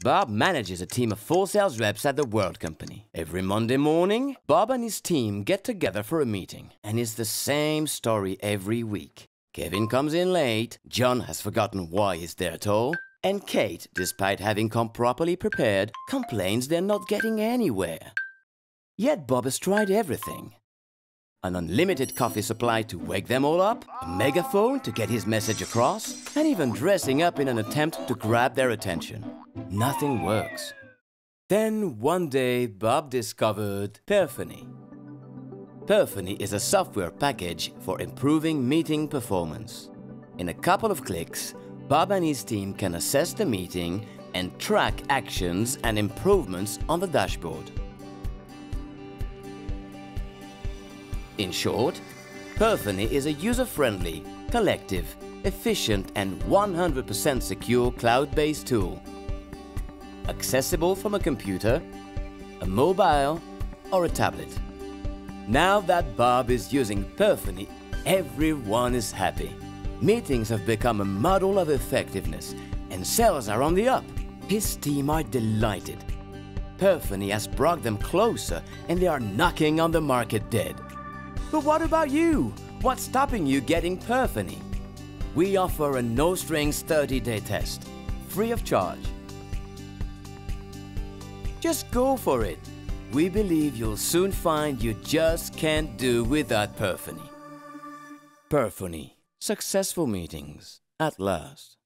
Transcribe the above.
Bob manages a team of four sales reps at the World Company. Every Monday morning, Bob and his team get together for a meeting, and it's the same story every week. Kevin comes in late, John has forgotten why he's there at all, and Kate, despite having come properly prepared, complains they're not getting anywhere. Yet Bob has tried everything. An unlimited coffee supply to wake them all up, a megaphone to get his message across, and even dressing up in an attempt to grab their attention. Nothing works. Then one day, Bob discovered Perfony. Perfony is a software package for improving meeting performance. In a couple of clicks, Bob and his team can assess the meeting and track actions and improvements on the dashboard. In short, Perfony is a user-friendly, collective, efficient and 100% secure cloud-based tool. Accessible from a computer, a mobile or a tablet. Now that Bob is using Perfony, everyone is happy. Meetings have become a model of effectiveness and sales are on the up. His team are delighted. Perfony has brought them closer and they are knocking on the market dead. But what about you? What's stopping you getting Perfony? We offer a no-strings 30-day test, free of charge. Just go for it. We believe you'll soon find you just can't do without Perfony. Perfony. Successful meetings at last.